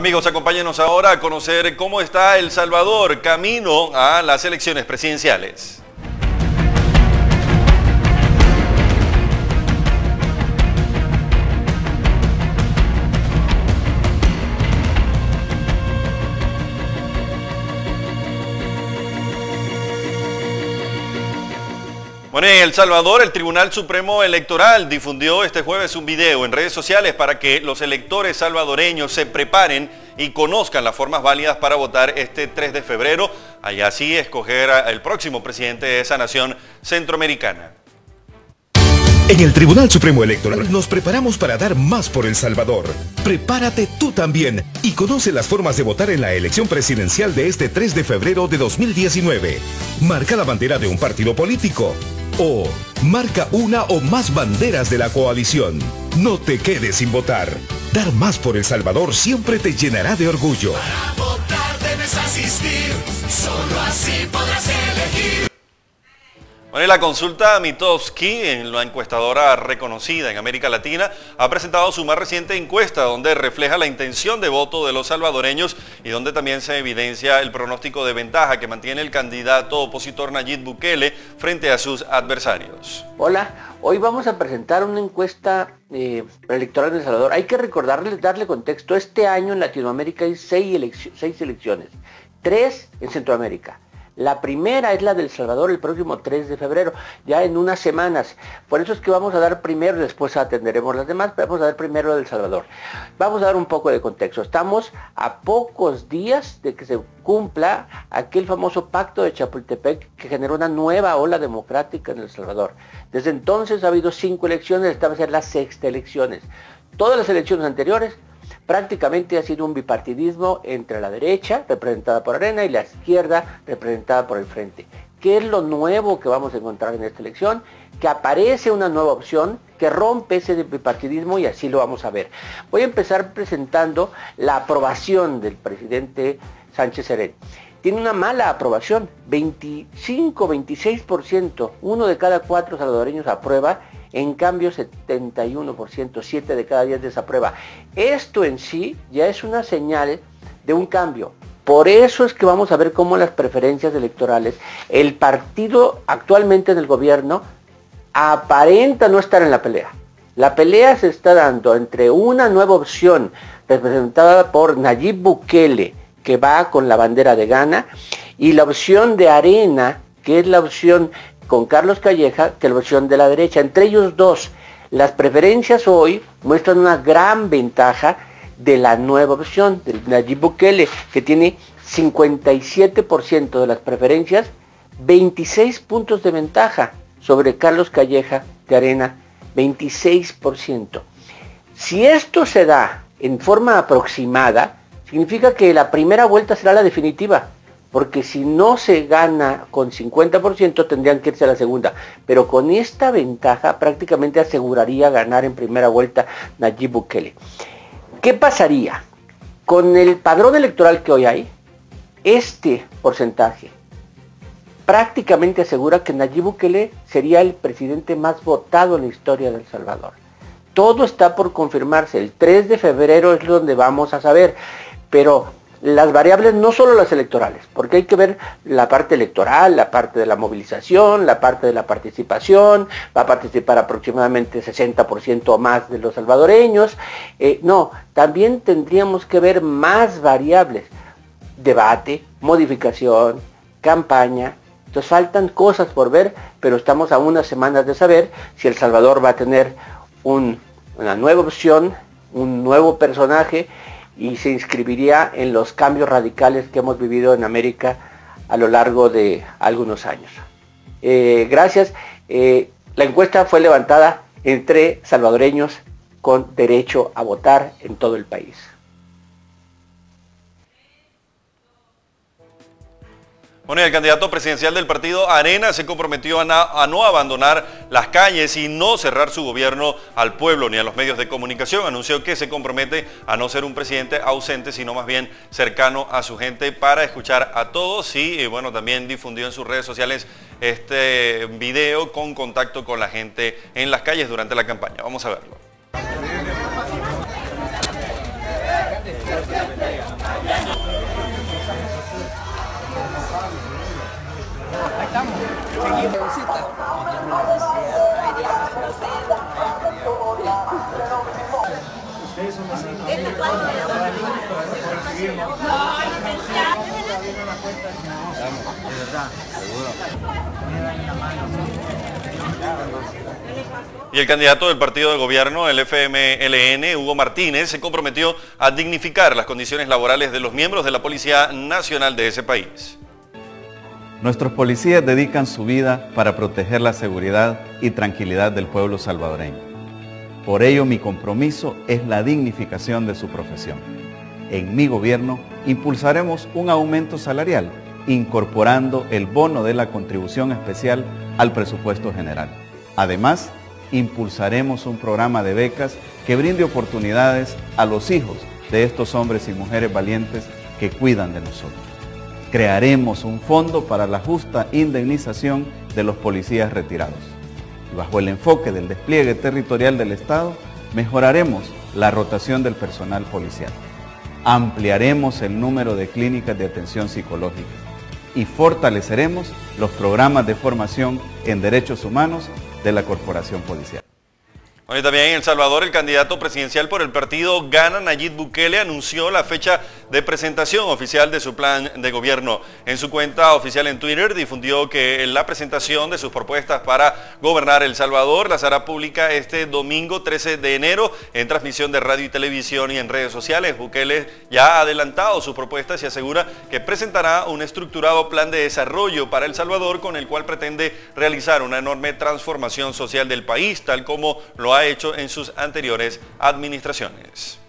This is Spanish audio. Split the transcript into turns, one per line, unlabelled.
Amigos, acompáñenos ahora a conocer cómo está El Salvador camino a las elecciones presidenciales. Bueno, en El Salvador, el Tribunal Supremo Electoral difundió este jueves un video en redes sociales para que los electores salvadoreños se preparen y conozcan las formas válidas para votar este 3 de febrero, y así escoger al próximo presidente de esa nación centroamericana.
En el Tribunal Supremo Electoral nos preparamos para dar más por El Salvador. Prepárate tú también y conoce las formas de votar en la elección presidencial de este 3 de febrero de 2019. Marca la bandera de un partido político o marca una o más banderas de la coalición. No te quedes sin votar. Dar más por El Salvador siempre te llenará de orgullo.
Para votar debes asistir, solo así podrás elegir.
Bueno, la consulta Mitowski, en la encuestadora reconocida en América Latina, ha presentado su más reciente encuesta donde refleja la intención de voto de los salvadoreños y donde también se evidencia el pronóstico de ventaja que mantiene el candidato opositor Nayib Bukele frente a sus adversarios.
Hola, hoy vamos a presentar una encuesta eh, electoral de El Salvador. Hay que recordarles, darle contexto. Este año en Latinoamérica hay seis elecciones, tres en Centroamérica. La primera es la del Salvador el próximo 3 de febrero, ya en unas semanas. Por eso es que vamos a dar primero, después atenderemos las demás, pero vamos a dar primero la del Salvador. Vamos a dar un poco de contexto. Estamos a pocos días de que se cumpla aquel famoso pacto de Chapultepec que generó una nueva ola democrática en El Salvador. Desde entonces ha habido cinco elecciones, esta va a ser las sexta elecciones. Todas las elecciones anteriores prácticamente ha sido un bipartidismo entre la derecha, representada por Arena, y la izquierda, representada por el Frente. ¿Qué es lo nuevo que vamos a encontrar en esta elección? Que aparece una nueva opción que rompe ese bipartidismo y así lo vamos a ver. Voy a empezar presentando la aprobación del presidente Sánchez Serén. Tiene una mala aprobación, 25-26%, uno de cada cuatro salvadoreños aprueba en cambio 71%, 7 de cada 10 desaprueba. Esto en sí ya es una señal de un cambio. Por eso es que vamos a ver cómo las preferencias electorales, el partido actualmente en el gobierno aparenta no estar en la pelea. La pelea se está dando entre una nueva opción representada por Nayib Bukele, que va con la bandera de Ghana, y la opción de Arena, que es la opción con Carlos Calleja que la versión de la derecha. Entre ellos dos, las preferencias hoy muestran una gran ventaja de la nueva opción, del Nayib Bukele, que tiene 57% de las preferencias, 26 puntos de ventaja sobre Carlos Calleja de Arena, 26%. Si esto se da en forma aproximada, significa que la primera vuelta será la definitiva porque si no se gana con 50% tendrían que irse a la segunda. Pero con esta ventaja prácticamente aseguraría ganar en primera vuelta Nayib Bukele. ¿Qué pasaría? Con el padrón electoral que hoy hay, este porcentaje prácticamente asegura que Nayib Bukele sería el presidente más votado en la historia de El Salvador. Todo está por confirmarse. El 3 de febrero es donde vamos a saber. Pero las variables no solo las electorales, porque hay que ver la parte electoral, la parte de la movilización, la parte de la participación, va a participar aproximadamente 60% o más de los salvadoreños. Eh, no, también tendríamos que ver más variables, debate, modificación, campaña. Entonces faltan cosas por ver, pero estamos a unas semanas de saber si El Salvador va a tener una nueva opción, un nuevo personaje y se inscribiría en los cambios radicales que hemos vivido en América a lo largo de algunos años. Eh, gracias. Eh, la encuesta fue levantada entre salvadoreños con derecho a votar en todo el país.
Bueno, el candidato presidencial del partido Arena se comprometió a, no abandonar las calles y no cerrar su gobierno al pueblo ni a los medios de comunicación. Anunció que se compromete a no ser un presidente ausente, sino más bien cercano a su gente para escuchar a todos y, bueno, también difundió en sus redes sociales este video con contacto con la gente en las calles durante la campaña. Vamos a verlo. Y el candidato del partido de gobierno, el FMLN, Hugo Martínez, se comprometió a dignificar las condiciones laborales de los miembros de la Policía Nacional de ese país.
Nuestros policías dedican su vida para proteger la seguridad y tranquilidad del pueblo salvadoreño. Por ello mi compromiso es la dignificación de su profesión. En mi gobierno impulsaremos un aumento salarial incorporando el bono de la contribución especial al presupuesto general. Además, impulsaremos un programa de becas que brinde oportunidades a los hijos de estos hombres y mujeres valientes que cuidan de nosotros. Crearemos un fondo para la justa indemnización de los policías retirados. Y bajo el enfoque del despliegue territorial del Estado, mejoraremos la rotación del personal policial. Ampliaremos el número de clínicas de atención psicológica y fortaleceremos los programas de formación en derechos humanos de la Corporación Policial.
Hoy también en El Salvador el candidato presidencial por el partido Gana Nayib Bukele anunció la fecha de presentación oficial de su plan de gobierno. En su cuenta oficial en Twitter difundió que la presentación de sus propuestas para gobernar El Salvador las hará pública este domingo 13 de enero en transmisión de radio y televisión y en redes sociales. Bukele ya ha adelantado sus propuestas y asegura que presentará un estructurado plan de desarrollo para El Salvador con el cual pretende realizar una enorme transformación social del país, tal como lo ha hecho en sus anteriores administraciones.